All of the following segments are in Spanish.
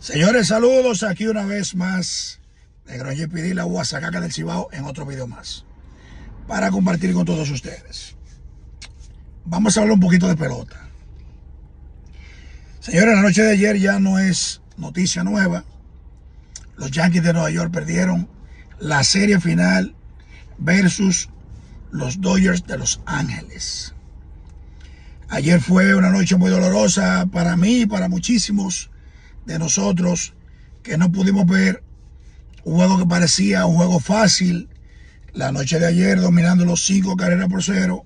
Señores, saludos aquí una vez más. Negro JPD, la Guasacaca del Cibao, en otro video más. Para compartir con todos ustedes. Vamos a hablar un poquito de pelota. Señores, la noche de ayer ya no es noticia nueva. Los Yankees de Nueva York perdieron la serie final versus los Dodgers de Los Ángeles. Ayer fue una noche muy dolorosa para mí y para muchísimos de nosotros que no pudimos ver un juego que parecía un juego fácil. La noche de ayer dominando los cinco carreras por cero.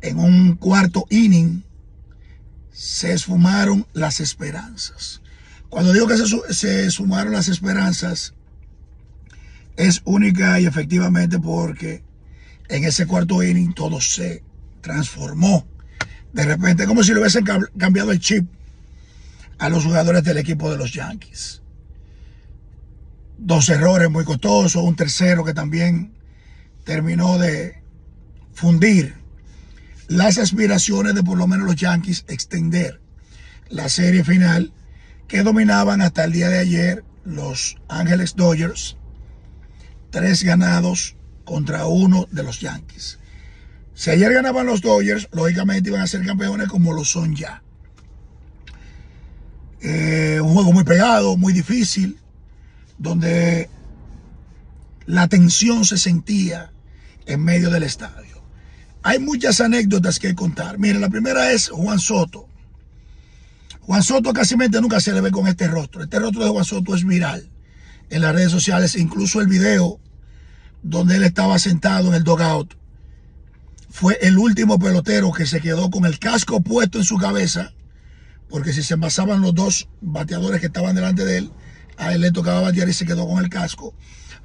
En un cuarto inning se esfumaron las esperanzas. Cuando digo que se, se esfumaron las esperanzas, es única y efectivamente porque en ese cuarto inning todo se transformó. De repente, como si le hubiesen cambiado el chip a los jugadores del equipo de los Yankees. Dos errores muy costosos, un tercero que también terminó de fundir las aspiraciones de por lo menos los Yankees extender la serie final que dominaban hasta el día de ayer los Ángeles Dodgers, tres ganados contra uno de los Yankees. Si ayer ganaban los Dodgers, lógicamente iban a ser campeones como lo son ya. Eh, un juego muy pegado, muy difícil, donde la tensión se sentía en medio del estadio. Hay muchas anécdotas que contar. Miren, la primera es Juan Soto. Juan Soto casi nunca se le ve con este rostro. Este rostro de Juan Soto es viral en las redes sociales, incluso el video donde él estaba sentado en el dogout. Fue el último pelotero que se quedó con el casco puesto en su cabeza porque si se envasaban los dos bateadores que estaban delante de él, a él le tocaba batear y se quedó con el casco.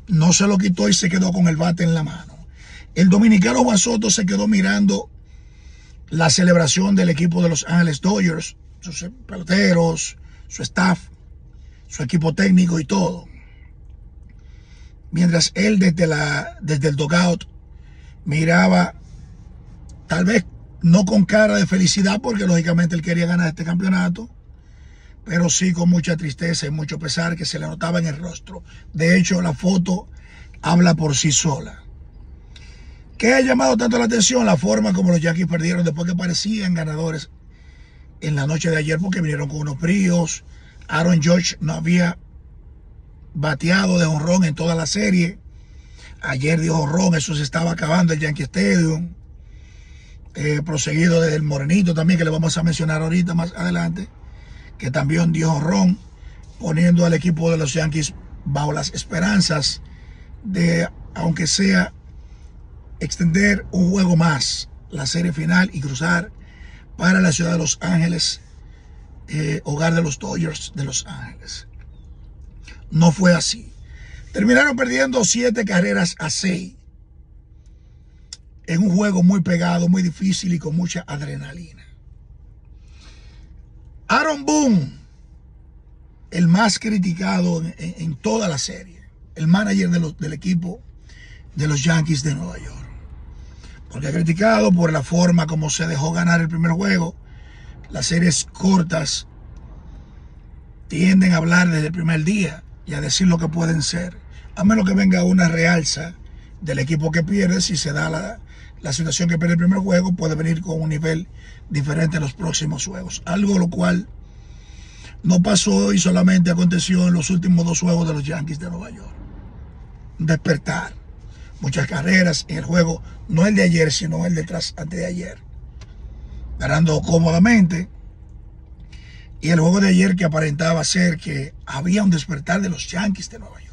No se lo quitó y se quedó con el bate en la mano. El dominicano Juan Soto se quedó mirando la celebración del equipo de Los Ángeles Dodgers, sus peloteros, su staff, su equipo técnico y todo. Mientras él desde, la, desde el dugout miraba tal vez no con cara de felicidad, porque lógicamente él quería ganar este campeonato, pero sí con mucha tristeza y mucho pesar que se le notaba en el rostro. De hecho, la foto habla por sí sola. ¿Qué ha llamado tanto la atención? La forma como los Yankees perdieron después que parecían ganadores en la noche de ayer porque vinieron con unos fríos. Aaron George no había bateado de honrón en toda la serie. Ayer dio honrón, eso se estaba acabando el Yankee Stadium. Eh, proseguido desde el Morenito también, que le vamos a mencionar ahorita más adelante, que también dio honrón, poniendo al equipo de los Yankees bajo las esperanzas de, aunque sea, extender un juego más, la serie final y cruzar para la ciudad de Los Ángeles, eh, hogar de los Dodgers de Los Ángeles. No fue así. Terminaron perdiendo siete carreras a seis en un juego muy pegado, muy difícil y con mucha adrenalina. Aaron Boone, el más criticado en, toda la serie, el manager del equipo de los Yankees de Nueva York. Porque ha criticado por la forma como se dejó ganar el primer juego. Las series cortas tienden a hablar desde el primer día y a decir lo que pueden ser. A menos que venga una realza del equipo que pierde si se da la, la situación que pierde el primer juego puede venir con un nivel diferente en los próximos juegos. Algo lo cual no pasó y solamente aconteció en los últimos dos juegos de los Yankees de Nueva York. Despertar. Muchas carreras en el juego, no el de ayer, sino el de tras, antes de ayer. Ganando cómodamente. Y el juego de ayer que aparentaba ser que había un despertar de los Yankees de Nueva York.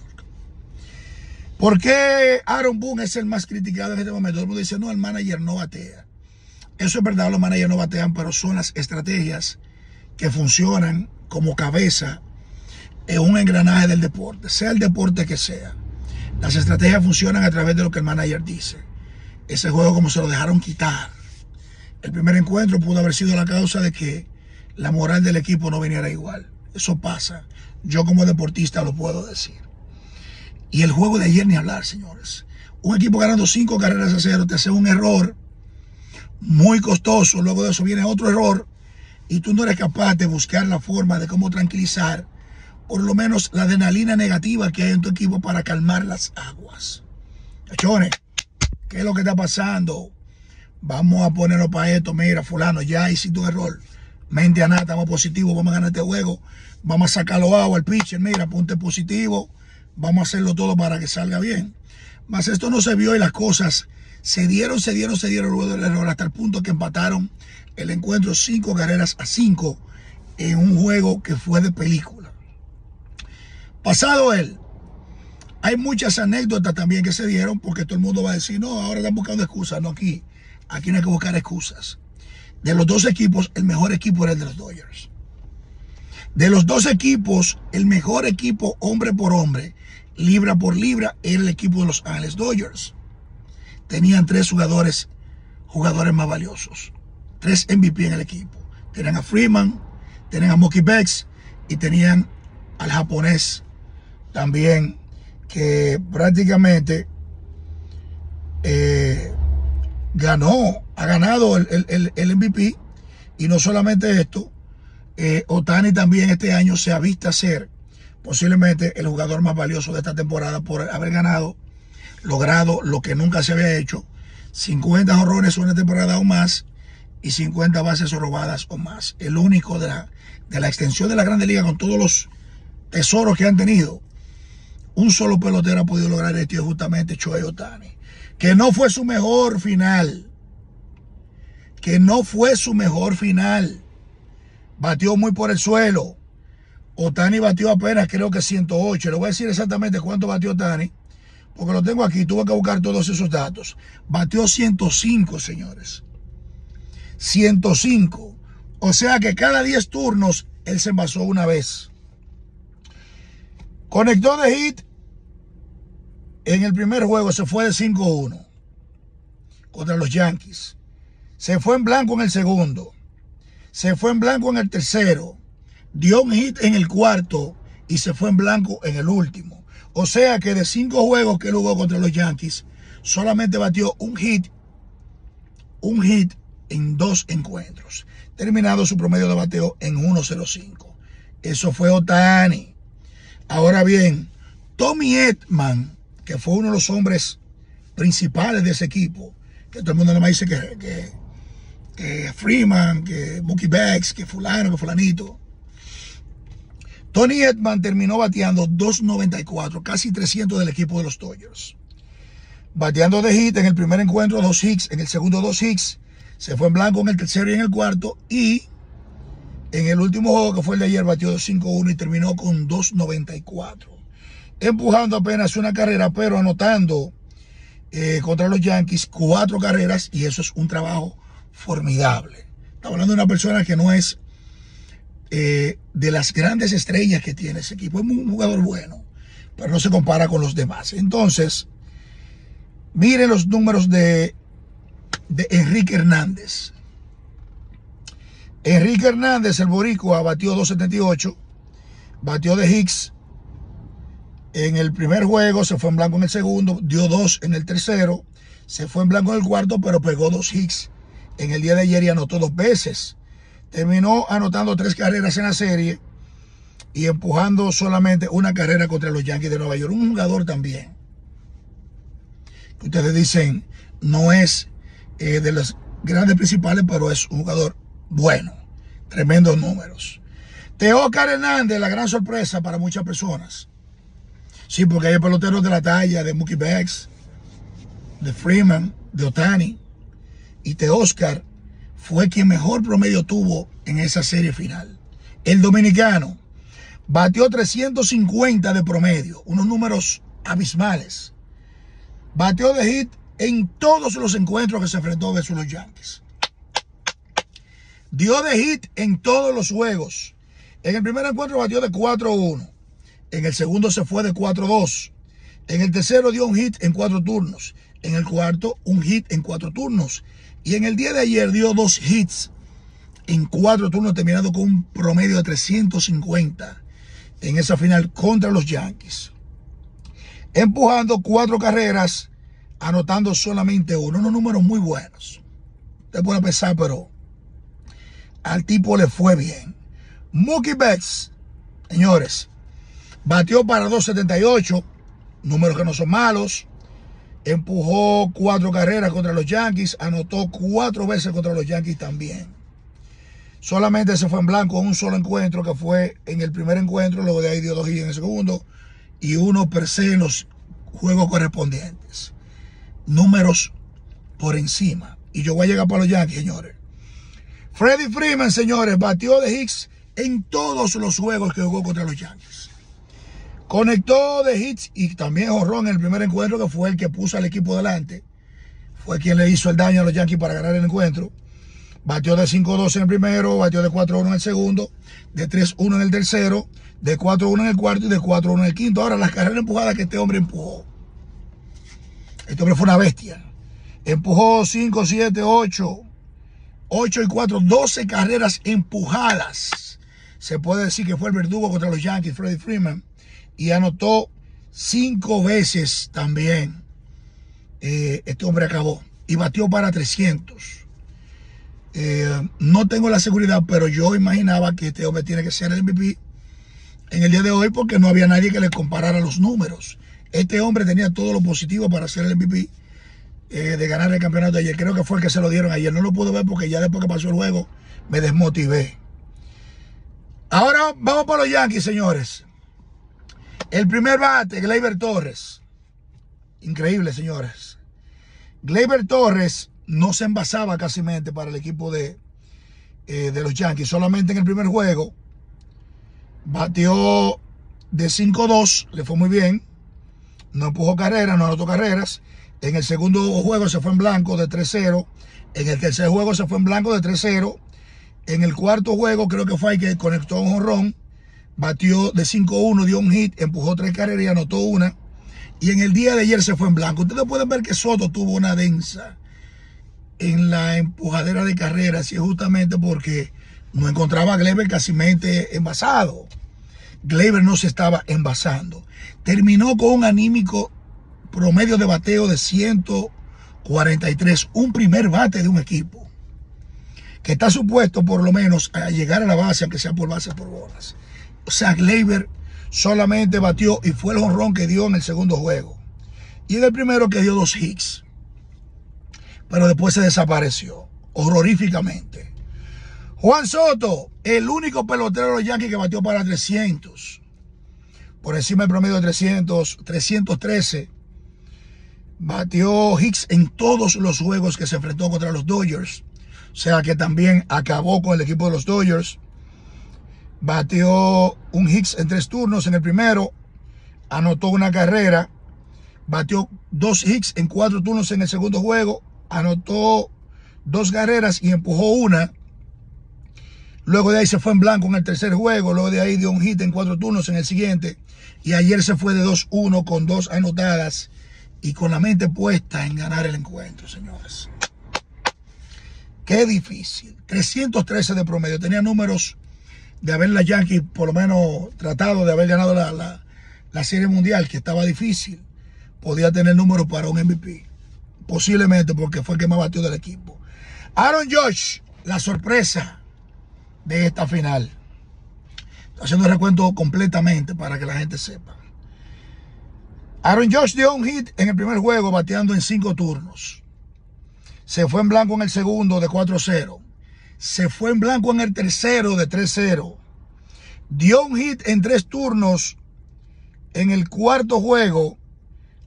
¿Por qué Aaron Boone es el más criticado en este momento? Todo el mundo dice, no, el manager no batea. Eso es verdad, los managers no batean, pero son las estrategias que funcionan como cabeza en un engranaje del deporte, sea el deporte que sea. Las estrategias funcionan a través de lo que el manager dice. Ese juego como se lo dejaron quitar. El primer encuentro pudo haber sido la causa de que la moral del equipo no viniera igual. Eso pasa. Yo como deportista lo puedo decir. Y el juego de ayer ni hablar, señores. Un equipo ganando cinco carreras a cero te hace un error muy costoso. Luego de eso viene otro error y tú no eres capaz de buscar la forma de cómo tranquilizar por lo menos la adrenalina negativa que hay en tu equipo para calmar las aguas. Cachones, ¿qué es lo que está pasando? Vamos a ponerlo para esto. Mira, fulano, ya hiciste un error. Mente a nada, estamos positivos, vamos a ganar este juego. Vamos a sacarlo agua al pitcher. Mira, ponte positivo. Vamos a hacerlo todo para que salga bien. Mas esto no se vio y las cosas se dieron, se dieron, se dieron luego del error hasta el punto que empataron el encuentro cinco carreras a cinco en un juego que fue de película. Pasado él, hay muchas anécdotas también que se dieron porque todo el mundo va a decir, no, ahora están buscando excusas. No, aquí, aquí no hay que buscar excusas. De los dos equipos, el mejor equipo era el de los Dodgers. De los dos equipos, el mejor equipo hombre por hombre, libra por libra, era el equipo de los Ángeles Dodgers tenían tres jugadores, jugadores más valiosos. Tres MVP en el equipo. Tenían a Freeman, tenían a Mookie Becks y tenían al japonés también que prácticamente eh, ganó, ha ganado el, MVP y no solamente esto, eh, Otani también este año se ha visto ser posiblemente el jugador más valioso de esta temporada por haber ganado logrado lo que nunca se había hecho, 50 horrores una temporada o más y 50 bases robadas o más. El único de la, de la extensión de la Grande Liga con todos los tesoros que han tenido. Un solo pelotero ha podido lograr esto y justamente Choey Otani. Que no fue su mejor final. Que no fue su mejor final. Batió muy por el suelo. Otani batió apenas creo que 108. Le voy a decir exactamente cuánto batió Otani porque lo tengo aquí, tuve que buscar todos esos datos. Batió 105, señores. 105. O sea que cada 10 turnos él se envasó una vez. Conectó de hit. En el primer juego se fue de 5-1 contra los Yankees. Se fue en blanco en el segundo. Se fue en blanco en el tercero. Dio un hit en el cuarto y se fue en blanco en el último. O sea que de cinco juegos que él jugó contra los Yankees, solamente batió un hit, un hit en dos encuentros, terminado su promedio de bateo en 1.05. Eso fue Otani. Ahora bien, Tommy Edman, que fue uno de los hombres principales de ese equipo, que todo el mundo me dice que, que, Freeman, que Mookie Becks, que fulano, que fulanito. Tony Edman terminó bateando 2.94, casi 300 del equipo de los Dodgers. Bateando de hit en el primer encuentro, dos hits, en el segundo dos hits, se fue en blanco en el tercero y en el cuarto, y en el último juego que fue el de ayer batió 2.51 y terminó con 2.94. Empujando apenas una carrera, pero anotando eh, contra los Yankees cuatro carreras y eso es un trabajo formidable. Estamos hablando de una persona que no es eh, de las grandes estrellas que tiene ese equipo. Es un jugador bueno, pero no se compara con los demás. Entonces, miren los números de, de Enrique Hernández. Enrique Hernández, el boricua, batió 2.78, batió de Hicks en el primer juego, se fue en blanco en el segundo, dio dos en el tercero, se fue en blanco en el cuarto, pero pegó dos hits en el día de ayer y anotó dos veces. Terminó anotando tres carreras en la serie y empujando solamente una carrera contra los Yankees de Nueva York. Un jugador también. Ustedes dicen, no es eh, de los grandes principales, pero es un jugador bueno. Tremendos números. Teócar Hernández, la gran sorpresa para muchas personas. Sí, porque hay peloteros de la talla de Mookie Becks, de Freeman, de Otani. Y Teóscar fue quien mejor promedio tuvo en esa serie final. El dominicano batió 350 de promedio, unos números abismales. Batió de hit en todos los encuentros que se enfrentó versus los Yankees. Dio de hit en todos los juegos. En el primer encuentro batió de 4-1. En el segundo se fue de 4-2. En el tercero dio un hit en cuatro turnos. En el cuarto, un hit en cuatro turnos. Y en el día de ayer dio dos hits en cuatro turnos, terminando con un promedio de 350 en esa final contra los Yankees. Empujando cuatro carreras, anotando solamente uno. Unos números muy buenos. Usted puede pensar, pero al tipo le fue bien. Mookie Betts, señores, batió para 278, números que no son malos. Empujó cuatro carreras contra los Yankees, anotó cuatro veces contra los Yankees también. Solamente se fue en blanco en un solo encuentro, que fue en el primer encuentro, luego de ahí dio dos y en el segundo, y uno per se en los juegos correspondientes. Números por encima. Y yo voy a llegar para los Yankees, señores. Freddie Freeman, señores, batió de Hicks en todos los juegos que jugó contra los Yankees. Conectó de hits y también honrón en el primer encuentro, que fue el que puso al equipo delante. Fue quien le hizo el daño a los Yankees para ganar el encuentro. Batió de 5-2 en el primero, batió de 4-1 en el segundo, de 3-1 en el tercero, de 4-1 en el cuarto y de 4-1 en el quinto. Ahora, las carreras empujadas que este hombre empujó. Este hombre fue una bestia. Empujó 5, 7, 8, 8 y 4, 12 carreras empujadas. Se puede decir que fue el verdugo contra los Yankees, Freddie Freeman. Y anotó cinco veces también. Eh, este hombre acabó. Y batió para 300. Eh, no tengo la seguridad, pero yo imaginaba que este hombre tiene que ser el MVP en el día de hoy porque no había nadie que le comparara los números. Este hombre tenía todo lo positivo para ser el MVP eh, de ganar el campeonato de ayer. Creo que fue el que se lo dieron ayer. No lo pude ver porque ya después que pasó el juego me desmotivé. Ahora vamos por los Yankees, señores. El primer bate, Gleyber Torres. Increíble, señores. Gleyber Torres no se envasaba casi para el equipo de, eh, de los Yankees. Solamente en el primer juego batió de 5-2, le fue muy bien. No empujó carreras, no anotó carreras. En el segundo juego se fue en blanco de 3-0. En el tercer juego se fue en blanco de 3-0. En el cuarto juego creo que fue ahí que conectó un jonrón. Batió de 5-1, dio un hit, empujó tres carreras y anotó una. Y en el día de ayer se fue en blanco. Ustedes pueden ver que Soto tuvo una densa en la empujadera de carreras y es justamente porque no encontraba a Gleber casi envasado. Gleber no se estaba envasando. Terminó con un anímico promedio de bateo de 143, un primer bate de un equipo que está supuesto por lo menos a llegar a la base, aunque sea por base por bolas. Sea, Gleber solamente batió y fue el honrón que dio en el segundo juego. Y en el primero que dio dos hits pero después se desapareció horroríficamente. Juan Soto, el único pelotero de los Yankees que batió para 300. Por encima del promedio de 300, 313. Batió Hicks en todos los juegos que se enfrentó contra los Dodgers. O sea que también acabó con el equipo de los Dodgers. Batió un Hicks en tres turnos en el primero. Anotó una carrera. Batió dos Hicks en cuatro turnos en el segundo juego anotó dos carreras y empujó una. Luego de ahí se fue en blanco en el tercer juego. Luego de ahí dio un hit en cuatro turnos en el siguiente. Y ayer se fue de 2-1 con dos anotadas y con la mente puesta en ganar el encuentro, señores. Qué difícil. 313 de promedio. Tenía números de haber la Yankees por lo menos tratado de haber ganado la, la, la Serie Mundial, que estaba difícil. Podía tener números para un MVP. Posiblemente porque fue el que más batió del equipo. Aaron Josh, la sorpresa de esta final. haciendo el recuento completamente para que la gente sepa. Aaron Josh dio un hit en el primer juego bateando en cinco turnos. Se fue en blanco en el segundo de 4-0. Se fue en blanco en el tercero de 3-0. Dio un hit en tres turnos en el cuarto juego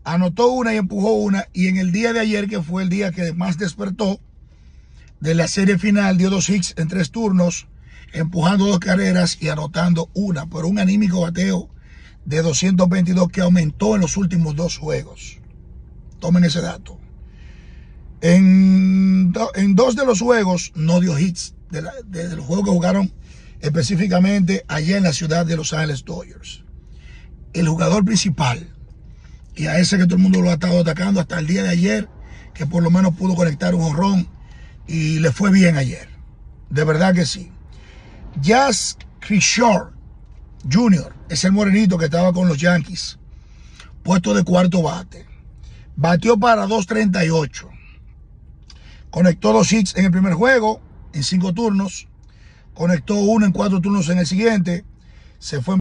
anotó una y empujó una. Y en el día de ayer, que fue el día que más despertó de la serie final, dio dos hits en tres turnos, empujando dos carreras y anotando una por un anímico bateo de 222 que aumentó en los últimos dos juegos. Tomen ese dato. En, dos de los juegos no dio hits de, de los juegos que jugaron específicamente allá en la ciudad de Los Ángeles Dodgers. El jugador principal y a ese que todo el mundo lo ha estado atacando hasta el día de ayer, que por lo menos pudo conectar un jorrón y le fue bien ayer. De verdad que sí. Jazz Kishore Jr. es el morenito que estaba con los Yankees, puesto de cuarto bate. Batió para 2.38. Conectó dos hits en el primer juego, en cinco turnos. conectó uno en cuatro turnos en el siguiente, se fue